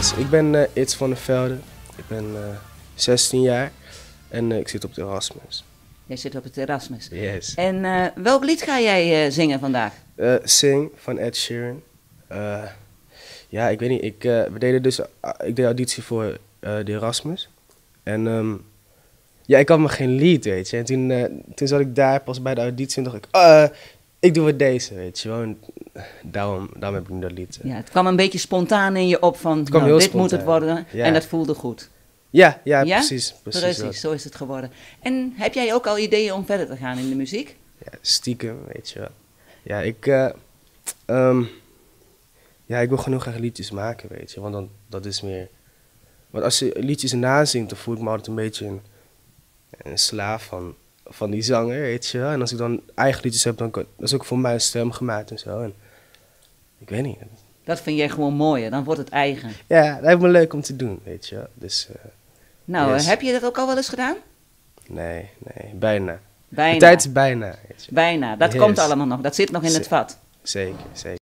Ik ben uh, Its van der Velde. Ik ben uh, 16 jaar en uh, ik zit op de Erasmus. Jij zit op het Erasmus. Yes. En welk lied ga jij zingen vandaag? Sing van Ed Sheeran. ja, ik weet niet. Ik, we deden dus, ik deed auditie voor de Erasmus. En um, ja, ik had me geen lied, weet je. En toen, toen zat ik daar pas bij de auditie en dacht ik, ik doe het deze, weet je wel. En daarom, daarom heb ik nu dat lied. Ja, het kwam een beetje spontaan in je op van, nou, dit spontaan. moet het worden. Ja. En dat voelde goed. Ja, ja, ja? precies. Precies, precies zo is het geworden. En heb jij ook al ideeën om verder te gaan in de muziek? Ja, stiekem, weet je wel. Ja, ik, uh, um, ja, ik wil genoeg graag liedjes maken, weet je. Want dan, dat is meer... Want als je liedjes nazingt, dan voel ik me altijd een beetje een, een slaaf van van die zanger, weet je wel. En als ik dan eigen liedjes heb, dan dat is ook voor mij een stem gemaakt en zo. En ik weet niet. Dat vind jij gewoon mooier, dan wordt het eigen. Ja, dat lijkt me leuk om te doen, weet je wel. Dus, uh, nou, yes. heb je dat ook al wel eens gedaan? Nee, nee, bijna. Bijna. De tijd is bijna. Bijna, dat yes. komt allemaal nog, dat zit nog in het vat. Zeker, zeker.